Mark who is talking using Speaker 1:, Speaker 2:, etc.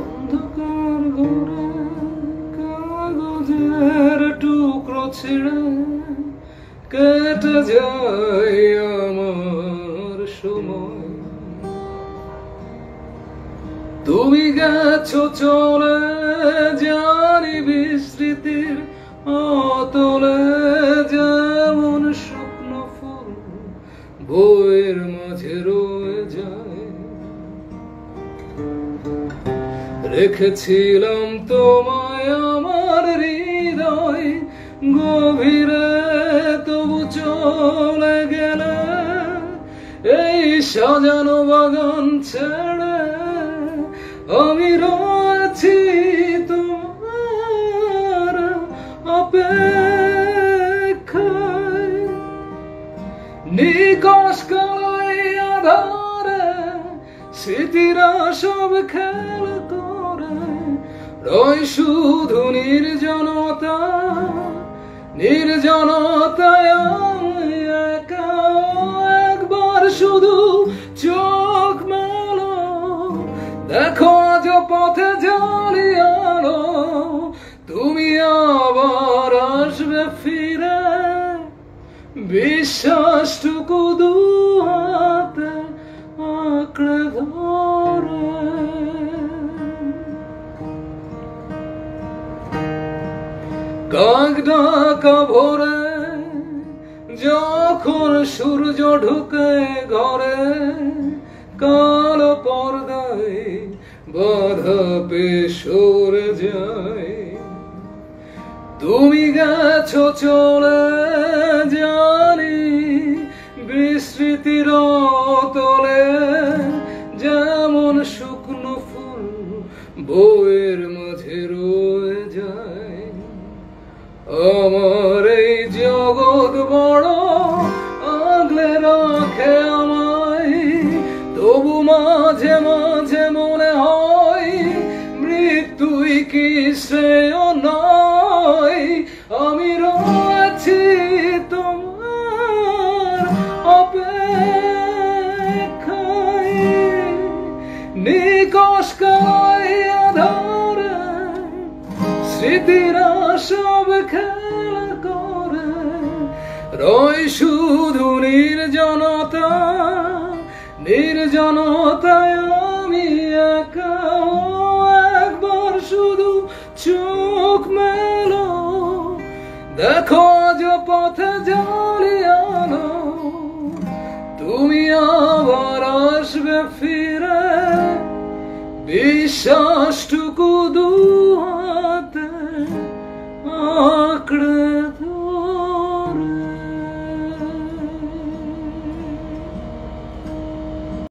Speaker 1: অন্ধকার ঘরে কাগজের টুকরো ছিঁড়ে কেটে যায় আমার সময়। তুমি গেছো চলে জানি বিস্মৃতির অতলে যেমন শুকনো ফুল বইয়ের মাঝে রয়ে রেখেছিলাম তোমায় আমার হৃদয় গভীরে, তবু চলে গেলে এই সাজানো বাগান ছেড়ে আমি রয়েছি তোমার অপেক্ষায়। নিকশ কালাই আধারে স্মৃতিরা সব খেল করে। রয় শুধু নির্জনতা, নির্জনতায় একা। একবার শুধু চোখ মেলো। দেখো আজ পথে জালি আলো। তুমি আবার আসবে ফিরে। বিশ্বাসটুকু দু আঁকড়ে ধরে কাক ডাকা ভোরে যখন সূর্য ঢুকে ঘরে, কালো পর্দায় বাধা পেয়ে সরে যায়। তুমি গেছো চলে বইয়ের মাঝে রয়ে যায়। আমার এই জগৎ বড়, আগলে রাখে আমায়। তবু মাঝে মাঝে মনে হয়, মৃত্যুই কি শ্রেয় নয়? আমি রয়েছি খেলা করে রয় শুধু নির্জনতা, নির্জনতায় আমি একা একবার শুধু চোখ মেলো। দেখো আজ পথে জালি আলো তুমি আবার আসবে ফিরে। বিশ্বাসটুকু দু Oh.